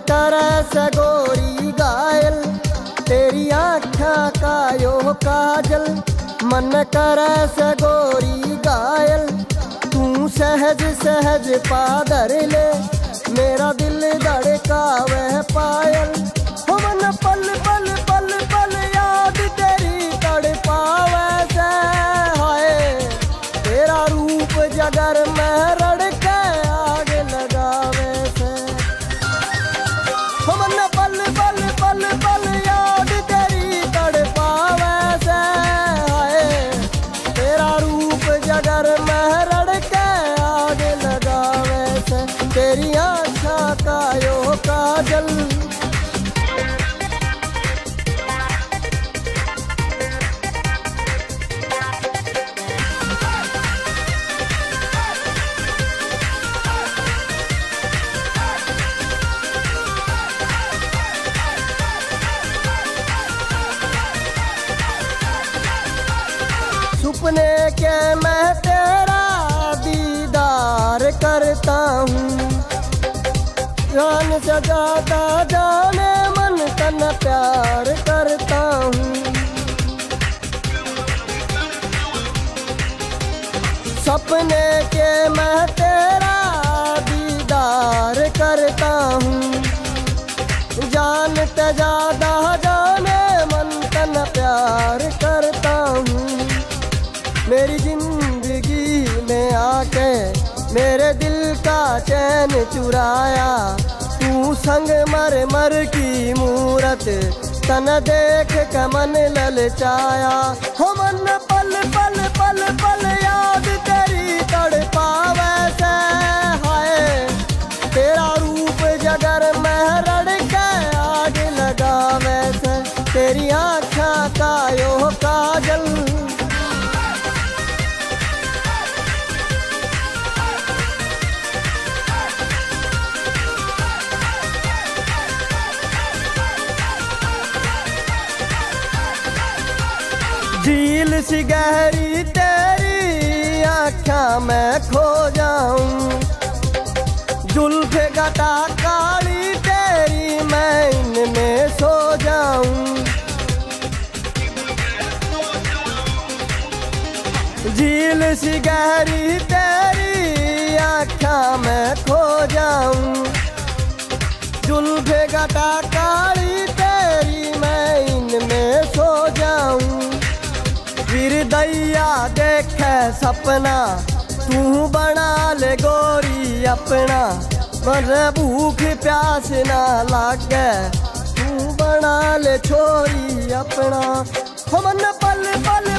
कर सगोरी गायल, तेरी आख्या का यो काजल। मन कर सगोरी गायल, तू सहज सहज पादर ले, मेरा दिल धड़का वह पायल। हो मन पल पल पल पल याद तेरी तड़ पावे से, हाय, तेरा रूप जगर में रड़ सुपने के मैं तेरा दीदार करता हूँ। जान से ज़्यादा जाने मन तन प्यार करता हूँ। सपने के मैं तेरा आके मेरे दिल का चैन चुराया। तू संग मर मर की मूरत, तन देख कमन मन ललचाया। हो मन झील सी गहरी तेरी आँखा मैं खो जाऊँ। जुल्फ गटा काली तेरी मैं इनमें सो जाऊँ। झील सी गहरी तेरी आख्या मैं खो जाऊँ। जुल्फ गटा काली सपना, तू बना ले गोरी अपना। मन भूख प्यास ना लागे, तू बना ले छोरी अपना। हमन मन पल पल पल पल